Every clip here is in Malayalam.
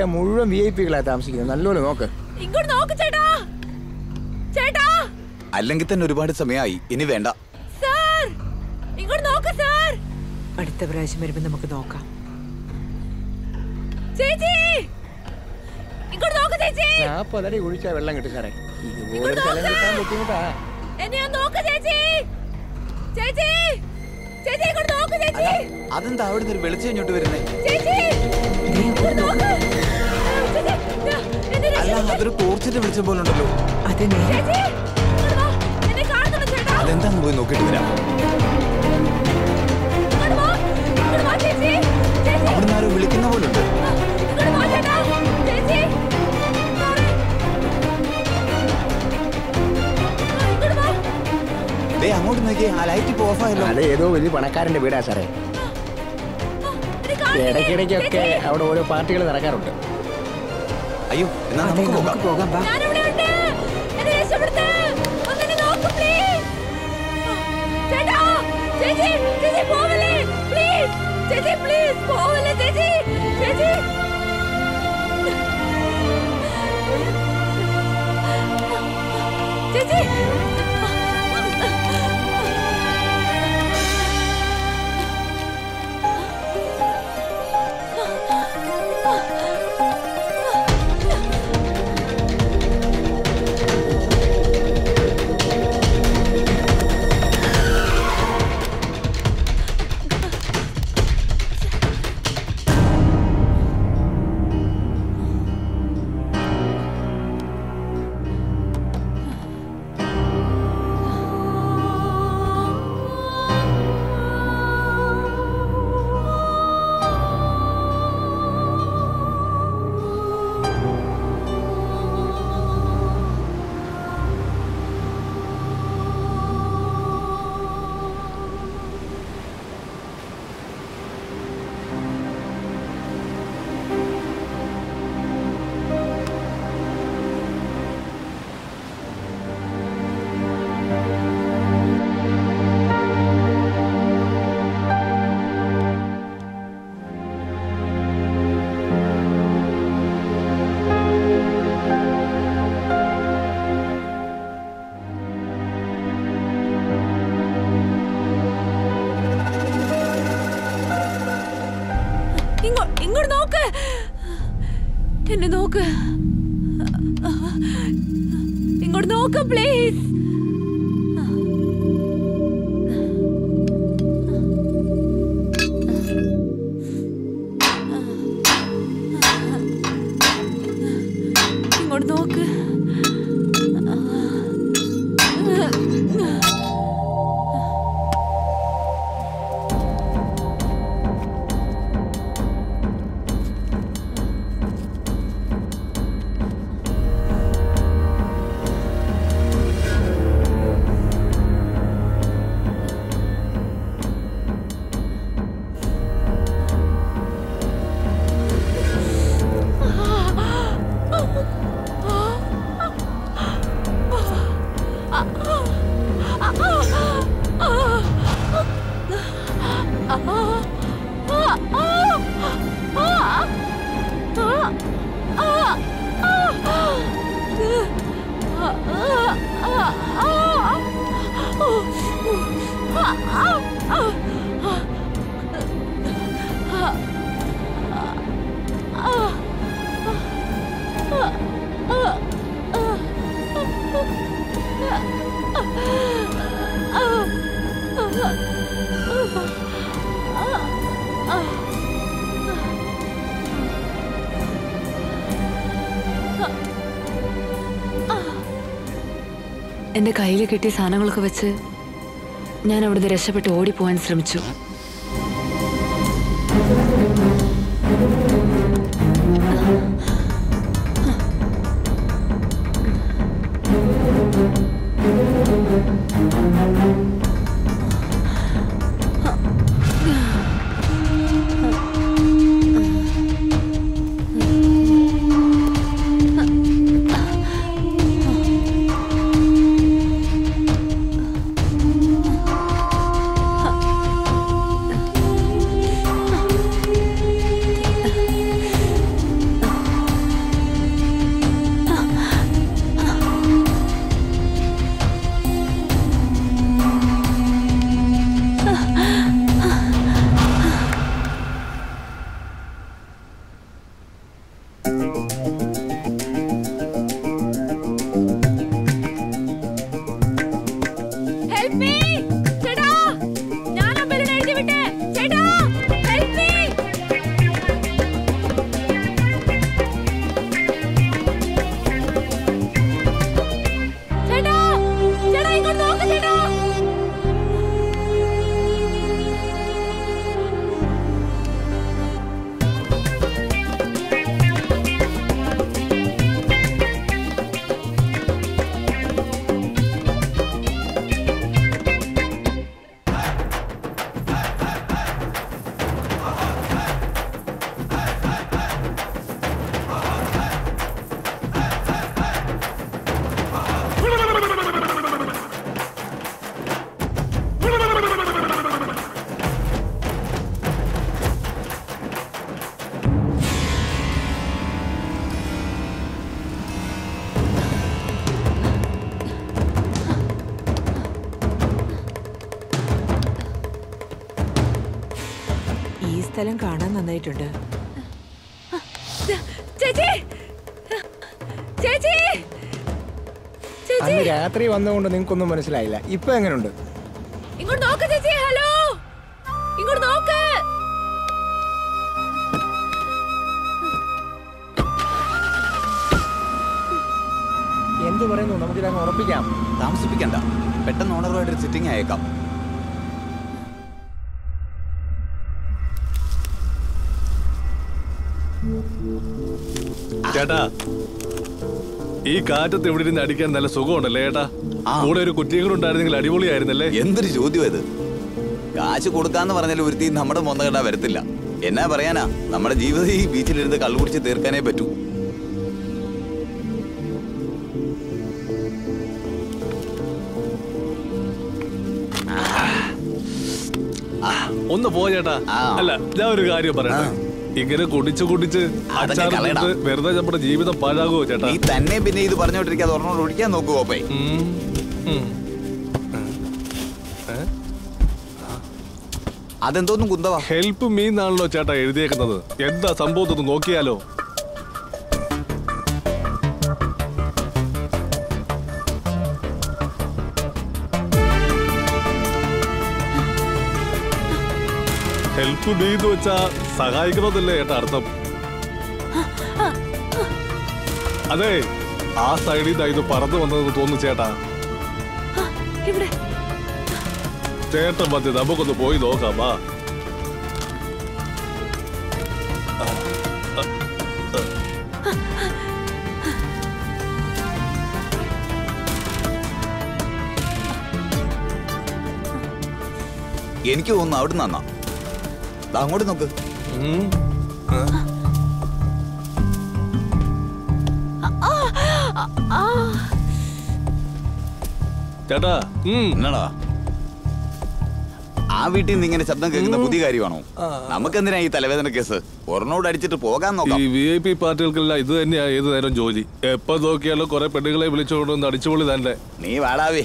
ഏരിയ മുഴുവൻ വി ഐ പികളായി താമസിക്കുന്നത്. നല്ലപോലെ നോക്ക്. ഇങ്ങോട്ട് നോക്ക് ചേട്ടാ. ചേട്ടാ. അല്ലെങ്കിൽ തന്നെ ഒരുപാട് സമയമായി. ഇനി വേണ്ട. സാർ ഇങ്ങോട്ട് നോക്ക് സാർ. അടുത്ത പ്രാവശ്യം വരുമ്പോ നമുക്ക് നോക്കാം. ചേച്ചി. ഇങ്ങോട്ട് നോക്ക് ചേച്ചി. നാൽപ്പതടി കുഴിച്ചാൽ വെള്ളം കിട്ടും സാറേ. ഇതുപോലെ ഇങ്ങോട്ട് സ്ഥലം നോക്ക്. കിട്ടാൻ ബുദ്ധിമുട്ടാ. എന്നെ ഒന്ന് നോക്ക് ചേച്ചി. ചേച്ചി. ചേച്ചി ഇങ്ങോട്ട് നോക്ക് ചേച്ചി. അതെന്താ അവിടെ നിന്ന് കഴിഞ്ഞോട്ട് വെളിച്ചം ഇങ്ങോട്ട് വരുന്നേ? ചേച്ചി ഇങ്ങോട്ട് നോക്ക്. അല്ല. അതൊരു ടോർച്ചിട്ട് വെളിച്ചം പോലെ ഉണ്ടല്ലോ അതെന്താന്ന് പോയി നോക്കിയിട്ട് വരാം? അവിടുന്ന് ആരോ വിളിക്കുന്ന പോലെ ഉണ്ട് ഇങ്ങോട്ട് വാ ചേട്ടാ. ചേച്ചി. മാറ്. ആ, ഇങ്ങോട്ട് വാ. ദേ അങ്ങോട്ട് നോക്കി ആ ലൈറ്റ് ഇപ്പൊ അത് ഏതോ വലിയ പണക്കാരന്റെ വീടാ സാറേ? ഇടയ്ക്കിടയ്ക്കൊക്കെ അവിടെ ഓരോ പാർട്ടികൾ നടക്കാറുണ്ട്. അയ്യോ എന്നാ അതെ നമുക്ക് പോകാം നമുക്ക് പോകാം വാ ഞാനിവിടെ ഉണ്ട്. എന്നെ രക്ഷപ്പെടുത്ത്. ഒന്നെന്നെ നോക്ക്, please. ചേട്ടാ, ചേച്ചി, ചേച്ചി പോവല്ലേ? Please. ചേച്ചി, please, പോവല്ലേ, ചേച്ചി? ചേച്ചി. എന്റെ കയ്യിൽ കിട്ടിയ സാധനങ്ങളൊക്കെ വെച്ച് ഞാൻ അവിടുന്ന് രക്ഷപ്പെട്ട് ഓടിപ്പോവാൻ ശ്രമിച്ചു. രാത്രി വന്നുകൊണ്ട് നിങ്ങൾക്കൊന്നും മനസ്സിലായില്ല. ഇപ്പൊ എങ്ങനെയുണ്ട് ഇങ്ങോട്ട് നോക്ക് ചേച്ചി ഹലോ. ഇങ്ങോട്ട് നോക്ക്. എന്ത് പറയുന്നു? നമുക്ക് ഇതങ്ങ് ഉറപ്പിക്കാം. താമസിപ്പിക്കണ്ട. പെട്ടെന്ന് ഓണറുമായിട്ട് ഒരു സിറ്റിംഗ് അയക്കാം ചേട്ടാ ഈ കാറ്റത്ത് ഇവിടെ ഇരുന്ന് അടിക്കാൻ നല്ല സുഖമുണ്ടല്ലേ ഏട്ടാ. കൂടെ ഒരു കുറ്റിയും കൂടെ ഉണ്ടായിരുന്നെങ്കിൽ അടിപൊളിയായിരുന്നല്ലേ? എന്തൊരു ചോദ്യം ഇത്? കാശ് കൊടുക്കാന്ന് പറഞ്ഞാൽ ഒരുത്തി നമ്മുടെ മൊന്ന കണ്ടാ വരത്തില്ല. എന്നാ പറയാനാ? നമ്മുടെ ജീവിതം ഈ ബീച്ചിലിരുന്ന് കള്ളു കുടിച്ച് തീർക്കാനേ പറ്റൂ. ഒന്ന് പോ ചേട്ടാ അല്ല ഞാൻ ഒരു കാര്യം പറയട്ടെ. ഇങ്ങനെ കുടിച്ച് കുടിച്ച് വെറുതെ നമ്മുടെ ജീവിതം പാഴാകുമോ ചേട്ടാ? നീ തന്നെ പിന്നെ ഇത് പറഞ്ഞോണ്ടിരിക്കാതെ ഒരെണ്ണം കുടിക്കാൻ നോക്കുവോ. ഉം. അതെന്തോന്നും കുന്തവാ. ഹെൽപ്പ് മീ എന്നാണല്ലോ ചേട്ടാ എഴുതിയേക്കുന്നത്. എന്താ സംഭവത്തൊന്ന് നോക്കിയാലോ? മീ എന്ന് വെച്ചാ സഹായിക്കണമെന്നല്ലേ ഏട്ടാ അർത്ഥം? അതെ ആ സൈഡിൽ നിന്ന് ഇത് പറന്നു വന്നതെന്ന് തോന്നുന്നു ചേട്ടാ. ഇവിടെ. ചേട്ടൻ മതി നമുക്കൊന്ന് പോയി നോക്കാം വാ. എനിക്ക് തോന്നുന്നു അവിടെ നന്നാ അങ്ങോട്ട് നോക്ക്. ചേട്ടാ. എന്നാടാ? ആ വീട്ടിൽ നിന്ന് ഇങ്ങനെ ശബ്ദം കേൾക്കുന്ന പുതിയ കാര്യമാണോ? നമുക്കെന്തിനാ ഈ തലവേദന കേസ്? ഒരെണ്ണോട് അടിച്ചിട്ട് പോകാൻ ഈ നോക്കാം വി ഐ പി പാർട്ടികൾക്കെല്ലാം ഇത് തന്നെയാ ഏത് നേരം ജോലി. എപ്പോ നോക്കിയാലും കുറെ പെണ്ണുങ്ങളെ വിളിച്ചുകൊണ്ടുവന്ന് അടിച്ചുപൊളി തന്നെ നീ വാടാവേ.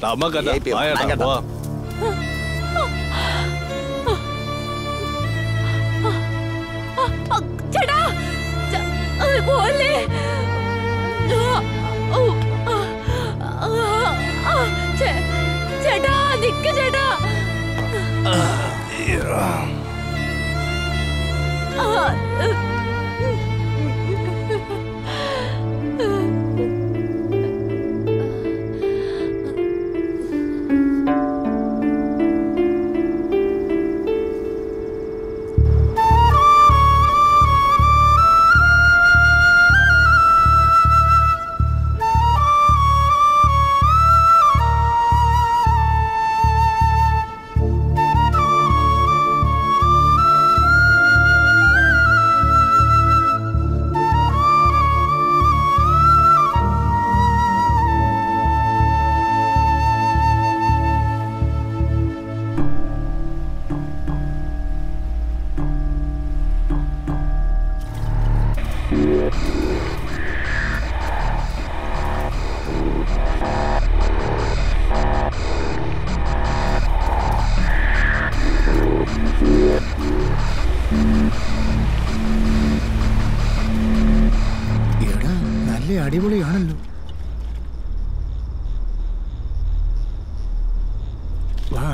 ചേട്ടാ നിക്ക് ചേട്ടാ ആ,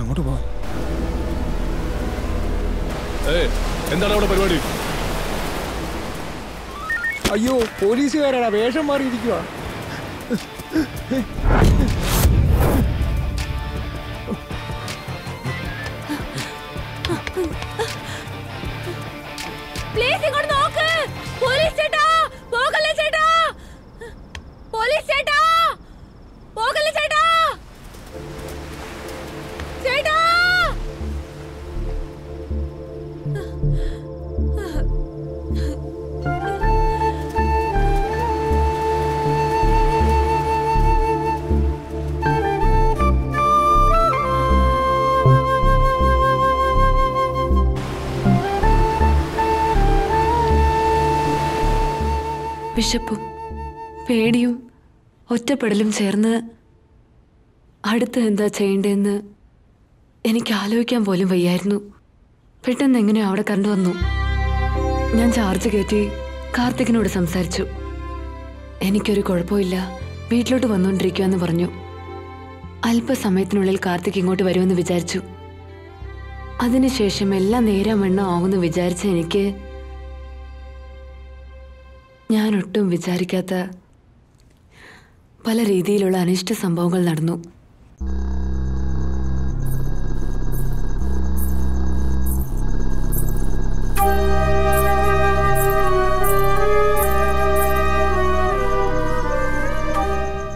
അങ്ങോട്ട് പോവാം. എന്താണ് അവിടെ പരിപാടി? അയ്യോ പോലീസുകാരാണ് വേഷം മാറിയിരിക്കുക വിശപ്പും പേടിയും ഒറ്റപ്പെടലും ചേർന്ന് അടുത്ത് എന്താ ചെയ്യേണ്ടതെന്ന് എനിക്ക് ആലോചിക്കാൻ പോലും വയ്യായിരുന്നു. പെട്ടെന്ന് എങ്ങനെയോ അവിടെ കണ്ടുവന്നു ഞാൻ ചാർജ് കയറ്റി കാർത്തികിനോട് സംസാരിച്ചു. എനിക്കൊരു കുഴപ്പമില്ല. വീട്ടിലോട്ട് വന്നുകൊണ്ടിരിക്കുമെന്ന് പറഞ്ഞു. അല്പസമയത്തിനുള്ളിൽ കാർത്തിക് ഇങ്ങോട്ട് വരുമെന്ന് വിചാരിച്ചു. അതിനുശേഷം എല്ലാം നേരം എണ്ണം ആവുമെന്ന് വിചാരിച്ച എനിക്ക് ഞാൻ ഒട്ടും വിചാരിക്കാത്ത പല രീതിയിലുള്ള അനിഷ്ട സംഭവങ്ങൾ നടന്നു.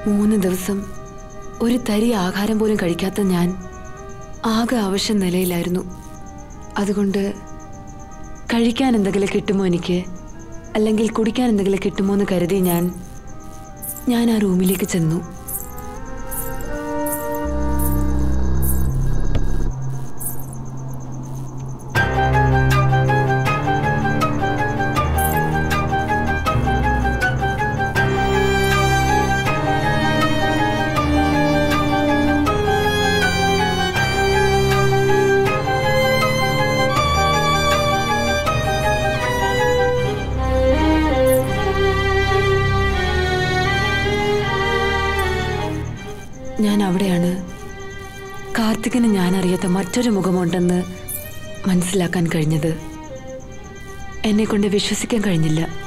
മൂന്ന് ദിവസം ഒരു തരി ആഹാരം പോലും കഴിക്കാത്ത ഞാൻ ആകെ ആവശ്യ നിലയിലായിരുന്നു. അതുകൊണ്ട് കഴിക്കാൻ എന്തെങ്കിലും കിട്ടുമോ എനിക്ക്? അല്ലെങ്കിൽ കുടിക്കാൻ എന്തെങ്കിലും കിട്ടുമോ എന്ന് കരുതി ഞാൻ ഞാൻ ആ റൂമിലേക്ക് ചെന്നു. എന്നെ വിശ്വസിക്കാൻ കഴിഞ്ഞില്ല.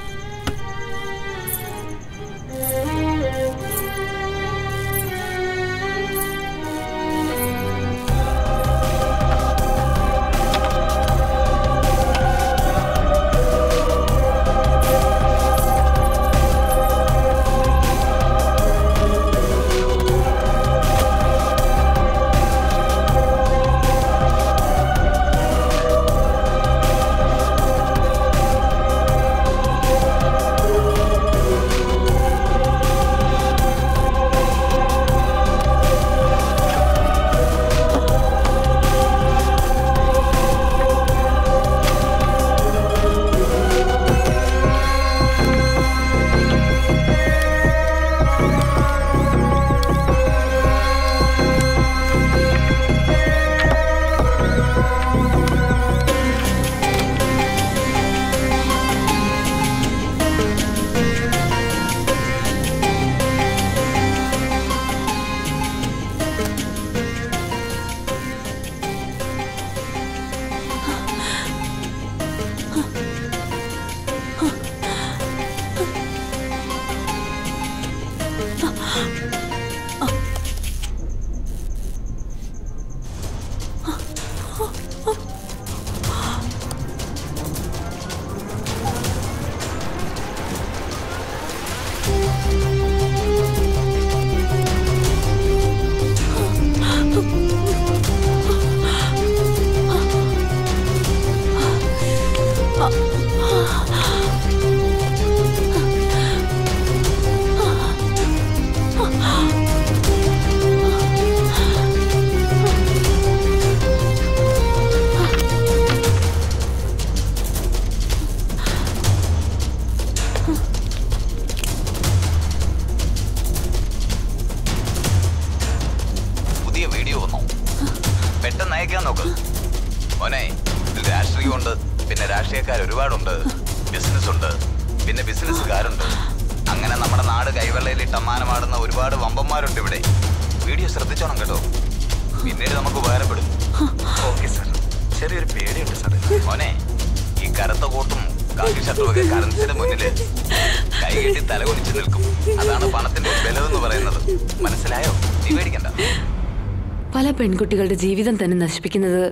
പെൺകുട്ടികളുടെ ജീവിതം തന്നെ നശിപ്പിക്കുന്നത്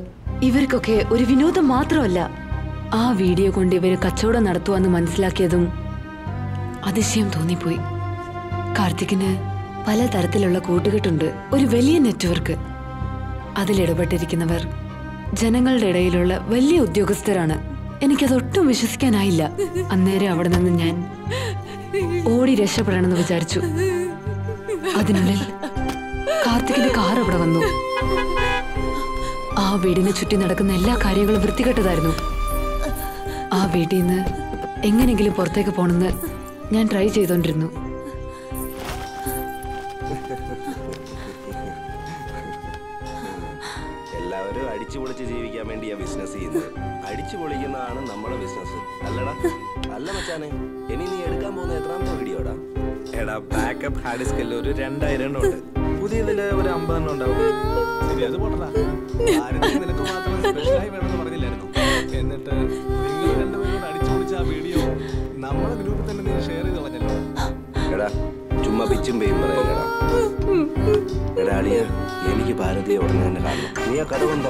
ഇവർക്കൊക്കെ ഒരു വിനോദം മാത്രമല്ല. ആ വീഡിയോ കൊണ്ട് ഇവർ കച്ചവടം നടത്തുവാന്ന് മനസ്സിലാക്കിയതും അതിശയം തോന്നിപ്പോയി. കാർത്തികിന് പലതരത്തിലുള്ള കൂട്ടുകെട്ടുണ്ട്. ഒരു വലിയ നെറ്റ്വർക്ക്. അതിലിടപെട്ടിരിക്കുന്നവർ ജനങ്ങളുടെ ഇടയിലുള്ള വലിയ ഉദ്യോഗസ്ഥരാണ്. എനിക്കതൊട്ടും വിശ്വസിക്കാനായില്ല. അന്നേരം അവിടെ നിന്ന് ഞാൻ ഓടി രക്ഷപ്പെടണമെന്ന് വിചാരിച്ചു. അതിനുള്ളിൽ കാർത്തികിന്റെ കാർ അവിടെ വന്നു. വീടിനെ ചുറ്റി നടക്കുന്ന എല്ലാ കാര്യങ്ങളും വൃത്തികെട്ടതായിരുന്നു. ആ വീട്ടിൽ നിന്ന് എങ്ങനെങ്കിലും പുറത്തേക്ക് പോണെന്ന് ഞാൻ ട്രൈ ചെയ്തോണ്ടിരുന്നു. എല്ലാവരും അടിച്ചു പൊളിച്ച് ജീവിക്കാൻ വേണ്ടിയാ ബിസിനസ് ചെയ്യുന്നത്. അടിച്ചു പൊളിക്കുന്നതാണ് നമ്മുടെ ബിസിനസ് അല്ലടാ അല്ല മച്ചാനെ ഇനി നീ എടുക്കാൻ പോകുന്ന എത്രാമത്തെ വീഡിയോടാ എടാ? ബാക്കപ്പ് ഹാർഡ് ഡിസ്കിൽ ഒരു രണ്ടായിരം എണ്ണം ഉണ്ട് പുതിയതിൽ ഒരു അമ്പതെണ്ണം ഉണ്ടാവും. ശരി അത് പോട്ടടാ. ആരുടെ നിനക്ക് മാത്രം സ്പെഷ്യലായി വേണമെന്ന് പറഞ്ഞില്ലായിരുന്നു. എന്നിട്ട് നിങ്ങൾ രണ്ടുപേരും കൂടെ അടിച്ചു പൊളിച്ച ആ വീഡിയോ നമ്മുടെ ഗ്രൂപ്പിൽ തന്നെ നീ ഷെയർ ചെയ്ത് കളഞ്ഞല്ലോ. എടാ ചുമ്മാ പിച്ചും പേയും പറയലടാ എടാ അളിയ എനിക്ക് ഭാരതീയ ഉടനെ തന്നെ കാണണം. നീ ആ കഥ കൊണ്ട്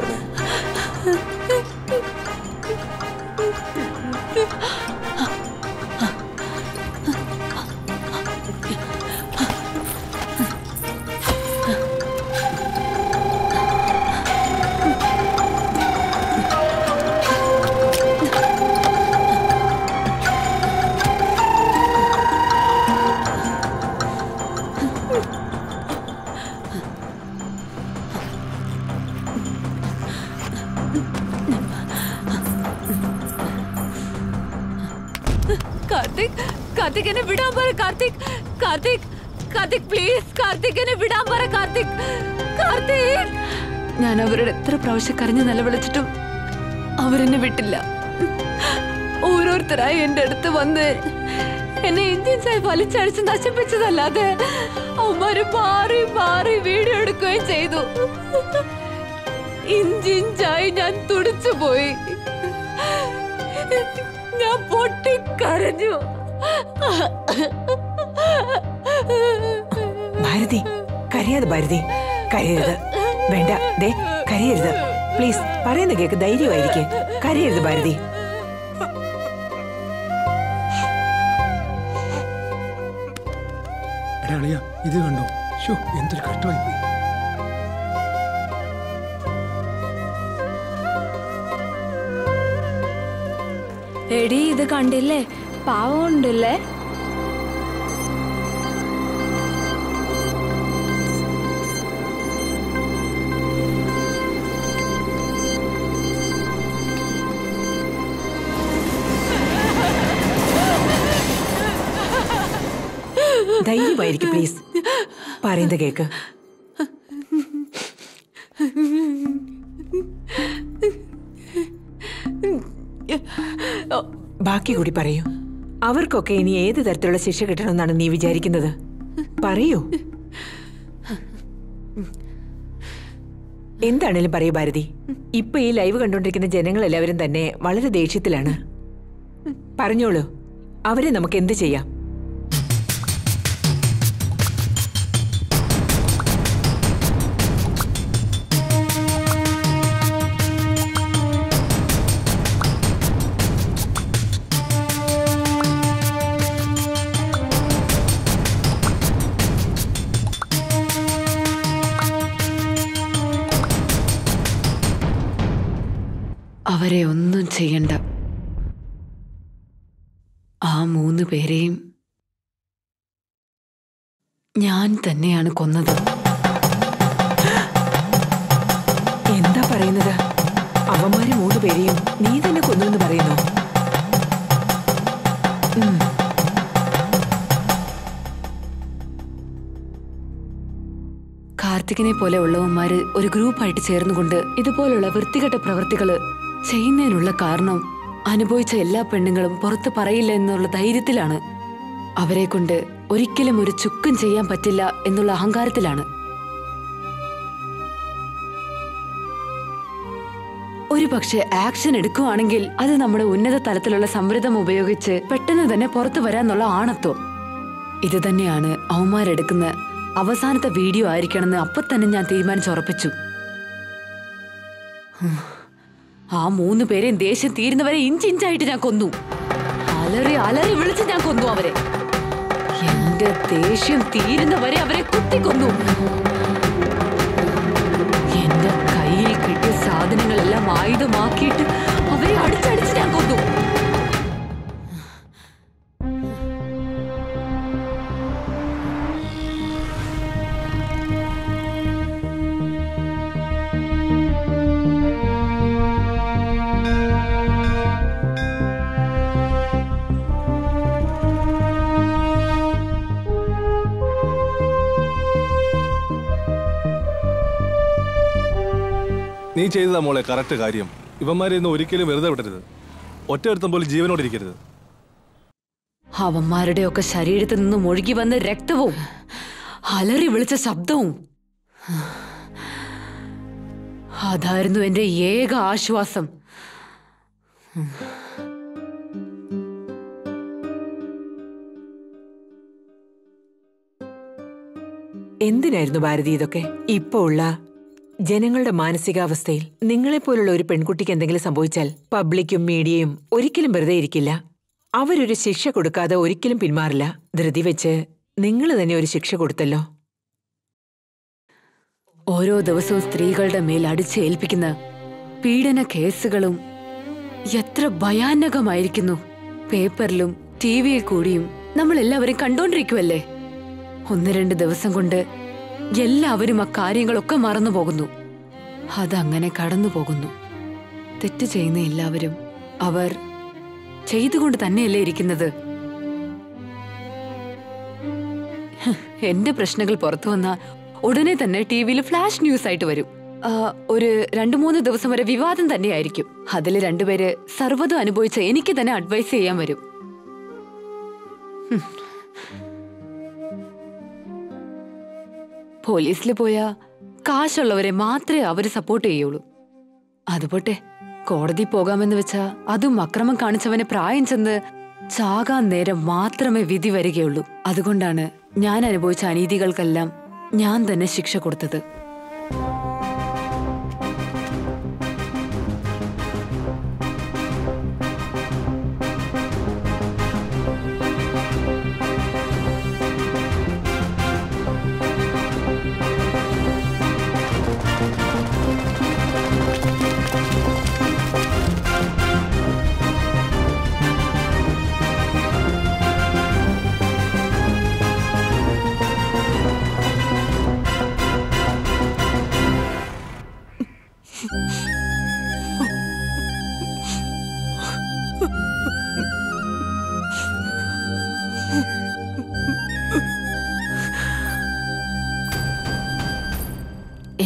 കാർത്തിക് എന്നെ വിടാൻ പറ കാർത്തിക് കാർത്തിക് കാർത്തിക് പ്ലീസ് കാർത്തിക് എന്നെ വിടാൻ പറ കാർത്തിക് കാർത്തിക്. ഞാൻ അവരുടെ എത്ര പ്രാവശ്യം കരഞ്ഞു നിലവിളിച്ചിട്ടും അവരെന്നെ വിട്ടില്ല. ഓരോരുത്തരായി എന്റെ അടുത്ത് വന്ന് എന്നെ ഇന്ത്യൻസായി വലിച്ചടിച്ച് നശിപ്പിച്ചതല്ലാതെ അവന്മാര് മാറി മാറി വീഡിയോ എടുക്കുകയും ചെയ്തു. ഇഞ്ചിഞ്ചായി ഞാൻ തുടിച്ചു പോയി ഞാൻ പൊട്ടിക്കരഞ്ഞു. ഭാരതി കരയാതെ ഭാരതി. കരയരുത്. വേണ്ട. ദേ കരയരുത്. പ്ലീസ് പറയുന്ന കേക്ക് ധൈര്യമായിരിക്കെ. കരയരുത് ഭാരതി. ഇത് കണ്ടോ? ഷോ എന്തൊരു കഷ്ടമായി പോയി. എടി ഇത് കണ്ടില്ലേ? പാവം ഉണ്ടല്ലേ ധൈര്യമായിരിക്കും പ്ലീസ് പറയുന്നത് കേക്ക്. ബാക്കി കൂടി പറയൂ. അവർക്കൊക്കെ ഇനി ഏത് തരത്തിലുള്ള ശിക്ഷ കിട്ടണമെന്നാണ് നീ വിചാരിക്കുന്നത്? പറയൂ. എന്താണേലും പറയൂ ഭാരതി. ഇപ്പൊ ഈ ലൈവ് കണ്ടുകൊണ്ടിരിക്കുന്ന ജനങ്ങളെല്ലാവരും തന്നെ വളരെ ദേഷ്യത്തിലാണ്. പറഞ്ഞോളൂ. അവരെ നമുക്ക് എന്ത് ചെയ്യാം? ചെയ്യണ്ട. ആ മൂന്ന് പേരെയും ഞാൻ തന്നെയാണ് കൊന്നത്. എന്താ പറയുന്നത്? അവന്മാര് മൂന്ന് പേരെയും നീ തന്നെ കൊന്നു എന്ന് പറയുന്നു കാർത്തികിനെ പോലെ ഉള്ളവന്മാര് ഒരു ഗ്രൂപ്പായിട്ട് ചേർന്നുകൊണ്ട് ഇതുപോലുള്ള വൃത്തികെട്ട പ്രവൃത്തികൾ ചെയ്യുന്നതിനുള്ള കാരണം അനുഭവിച്ച എല്ലാ പെണ്ണുങ്ങളും പുറത്ത് പറയില്ല എന്നുള്ള ധൈര്യത്തിലാണ്. അവരെ കൊണ്ട് ഒരിക്കലും ഒരു ചുക്കും ചെയ്യാൻ പറ്റില്ല എന്നുള്ള അഹങ്കാരത്തിലാണ്. ഒരു പക്ഷെ ആക്ഷൻ എടുക്കുവാണെങ്കിൽ അത് നമ്മുടെ ഉന്നത തലത്തിലുള്ള സംവൃതം ഉപയോഗിച്ച് പെട്ടെന്ന് തന്നെ പുറത്തു വരാന്നുള്ള ആണത്വം. ഇത് തന്നെയാണ് അവന്മാരെടുക്കുന്ന അവസാനത്തെ വീഡിയോ ആയിരിക്കണമെന്ന് അപ്പൊ തന്നെ ഞാൻ തീരുമാനിച്ചുറപ്പിച്ചു. ആ മൂന്ന് പേരെയും ദേഷ്യം തീരുന്നവരെ ഇഞ്ചിഞ്ചായിട്ട് ഞാൻ കൊന്നു. അലറി അലറി വിളിച്ച് ഞാൻ കൊന്നു അവരെ. എന്റെ ദേഷ്യം തീരുന്നവരെ അവരെ കുത്തിക്കൊന്നു. എന്റെ കയ്യിൽ കിട്ടിയ സാധനങ്ങളെല്ലാം ആയുധമാക്കിയിട്ട് അവരെ അടിച്ചടിച്ച് ഞാൻ കൊന്നു. ചെയ്തതാ മോളെ കറക്റ്റ് കാര്യം. ഇവന്മാരെ ഒന്നും ഒരിക്കലും വെറുതെ വിടരുത്. ഒറ്റ ഒരുത്തം പോലും ജീവനോടെ ഇരിക്കരുത്. അവന്മാരുടെയൊക്കെ ശരീരത്തിൽ നിന്നും ഒഴുകി വന്ന രക്തവും അലറി വിളിച്ച ശബ്ദവും. അതായിരുന്നു എന്റെ ഏക ആശ്വാസം. എന്തിനായിരുന്നു ഭാരതി ഇതൊക്കെ? ഇപ്പോ ഉള്ള ജനങ്ങളുടെ മാനസികാവസ്ഥയിൽ നിങ്ങളെപ്പോലുള്ള ഒരു പെൺകുട്ടിക്ക് എന്തെങ്കിലും സംഭവിച്ചാൽ പബ്ലിക്കും മീഡിയയും ഒരിക്കലും വെറുതെ ഇരിക്കില്ല. അവരൊരു ശിക്ഷ കൊടുക്കാതെ ഒരിക്കലും പിന്മാറില്ല. ധൃതി വെച്ച് നിങ്ങൾ തന്നെ ഒരു ശിക്ഷ കൊടുത്തല്ലോ. ഓരോ ദിവസവും സ്ത്രീകളുടെ മേൽ അടിച്ചേൽപ്പിക്കുന്ന പീഡന കേസുകളും എത്ര ഭയാനകമായിരിക്കുന്നു. പേപ്പറിലും ടി വിയിൽ കൂടിയും നമ്മൾ എല്ലാവരും കണ്ടോണ്ടിരിക്കുമല്ലേ ഒന്ന് രണ്ട് ദിവസം കൊണ്ട് എല്ലാവരും ആ കാര്യങ്ങളൊക്കെ മറന്നു പോകുന്നു. അതങ്ങനെ കടന്നു പോകുന്നു. തെറ്റ് ചെയ്യുന്ന എല്ലാവരും അവർ ചെയ്തുകൊണ്ട് തന്നെയല്ലേ ഇരിക്കുന്നത്? എന്റെ പ്രശ്നങ്ങൾ പുറത്തു വന്നാൽ ഉടനെ തന്നെ ടി വിയിൽ ഫ്ലാഷ് ന്യൂസ് ആയിട്ട് വരും ഒരു രണ്ടു മൂന്ന് ദിവസം വരെ വിവാദം തന്നെയായിരിക്കും. അതിൽ രണ്ടുപേര് സർവതും അനുഭവിച്ച എനിക്ക് തന്നെ അഡ്വൈസ് ചെയ്യാൻ വരും. പോലീസിൽ പോയാ കാശുള്ളവരെ മാത്രമേ അവർ സപ്പോർട്ട് ചെയ്യുള്ളൂ. അതുപോട്ടെ കോടതി പോകാമെന്ന് വെച്ചാ അതും അക്രമം കാണിച്ചവനെ പ്രായം ചെന്ന് ചാകാൻ നേരം മാത്രമേ വിധി വരികയുള്ളൂ. അതുകൊണ്ടാണ് ഞാൻ അനുഭവിച്ച അനീതികൾക്കെല്ലാം ഞാൻ തന്നെ ശിക്ഷ കൊടുത്തത്.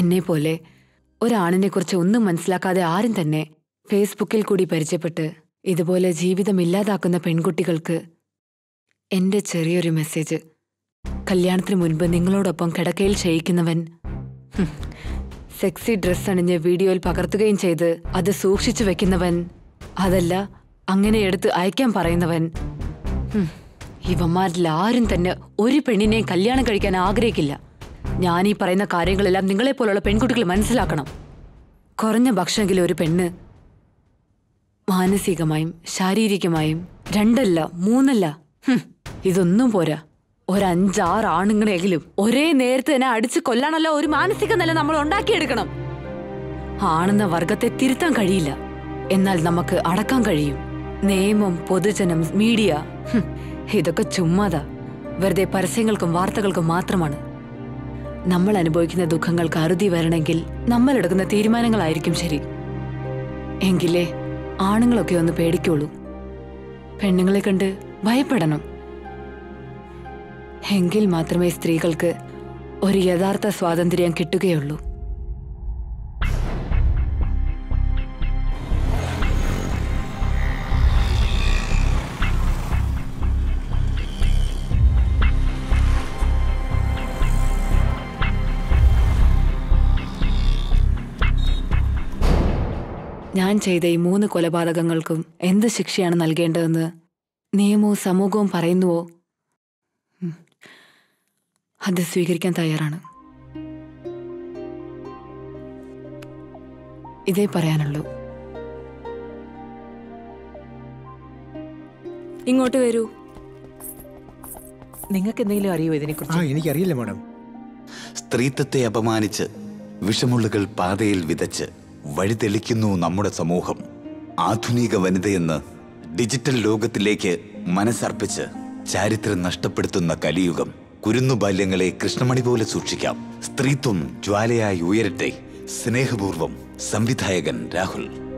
എന്നെ പോലെ ഒരാണിനെ കുറിച്ച് ഒന്നും മനസ്സിലാക്കാതെ ആരും തന്നെ ഫേസ്ബുക്കിൽ കൂടി പരിചയപ്പെട്ട് ഇതുപോലെ ജീവിതം ഇല്ലാതാക്കുന്ന പെൺകുട്ടികൾക്ക് എന്റെ ചെറിയൊരു മെസ്സേജ്. കല്യാണത്തിന് മുൻപ് നിങ്ങളോടൊപ്പം കിടക്കയിൽ ക്ഷയിക്കുന്നവൻ. സെക്സി ഡ്രസ് അണിഞ്ഞ് വീഡിയോയിൽ പകർത്തുകയും ചെയ്ത് അത് സൂക്ഷിച്ചു വെക്കുന്നവൻ. അതല്ല അങ്ങനെ എടുത്ത് അയക്കാൻ പറയുന്നവൻ. ഇവന്മാരിൽ ആരും തന്നെ ഒരു പെണ്ണിനെയും കല്യാണം കഴിക്കാൻ ആഗ്രഹിക്കില്ല. ഞാൻ ഈ പറയുന്ന കാര്യങ്ങളെല്ലാം നിങ്ങളെപ്പോലുള്ള പെൺകുട്ടികൾ മനസ്സിലാക്കണം. കുറഞ്ഞ ഭക്ഷണമെങ്കിലും ഒരു പെണ്ണ് മാനസികമായും ശാരീരികമായും രണ്ടല്ല മൂന്നല്ല ഇതൊന്നും പോരാ. ഒരഞ്ചാറ് ആണുങ്ങളെങ്കിലും ഒരേ നേരത്തെ തന്നെ അടിച്ച് കൊല്ലാണല്ലോ ഒരു മാനസിക നില നമ്മൾ ഉണ്ടാക്കിയെടുക്കണം. ആണെന്ന വർഗത്തെ തിരുത്താൻ കഴിയില്ല. എന്നാൽ നമുക്ക് അടക്കാൻ കഴിയും. നിയമം പൊതുജനം മീഡിയ ഇതൊക്കെ ചുമ്മാതാ. വെറുതെ പരസ്യങ്ങൾക്കും വാർത്തകൾക്കും മാത്രമാണ്. നമ്മൾ അനുഭവിക്കുന്ന ദുഃഖങ്ങൾക്ക് അറുതി വരണമെങ്കിൽ നമ്മൾ എടുക്കുന്ന തീരുമാനങ്ങളായിരിക്കും ശരി. എങ്കിലേ ആണുങ്ങളൊക്കെ ഒന്ന് പേടിക്കുള്ളൂ. പെണ്ണുങ്ങളെ കണ്ട് ഭയപ്പെടണം. എങ്കിൽ മാത്രമേ സ്ത്രീകൾക്ക് ഒരു യഥാർത്ഥ സ്വാതന്ത്ര്യം കിട്ടുകയുള്ളൂ. ഞാൻ ചെയ്ത ഈ മൂന്ന് കൊലപാതകങ്ങൾക്കും എന്ത് ശിക്ഷയാണ് നൽകേണ്ടതെന്ന് നിയമവും സമൂഹവും പറയുന്നുവോ. അത് സ്വീകരിക്കാൻ തയ്യാറാണ്. ഇതേ പറയാനുള്ളൂ. ഇങ്ങോട്ട് വരൂ. നിങ്ങൾക്ക് എന്തെങ്കിലും അറിയോ ആ ഇതിനെക്കുറിച്ച് എനിക്കറിയില്ല മാഡം. സ്ത്രീത്വത്തെ അപമാനിച്ച് വിഷമുള്ളുകൾ പാതയിൽ വിതച്ച് വഴിതെളിക്കുന്നു നമ്മുടെ സമൂഹം. ആധുനിക വനിതയെന്ന് ഡിജിറ്റൽ ലോകത്തിലേക്ക് മനസ്സർപ്പിച്ച് ചാരിത്രം നഷ്ടപ്പെടുത്തുന്ന കലിയുഗം. കുരുന്നു ബാല്യങ്ങളെ കൃഷ്ണമണി പോലെ സൂക്ഷിക്കാം. സ്ത്രീത്വം ജ്വാലയായി ഉയരട്ടെ. സ്നേഹപൂർവം സംവിധായകൻ രാഹുൽ.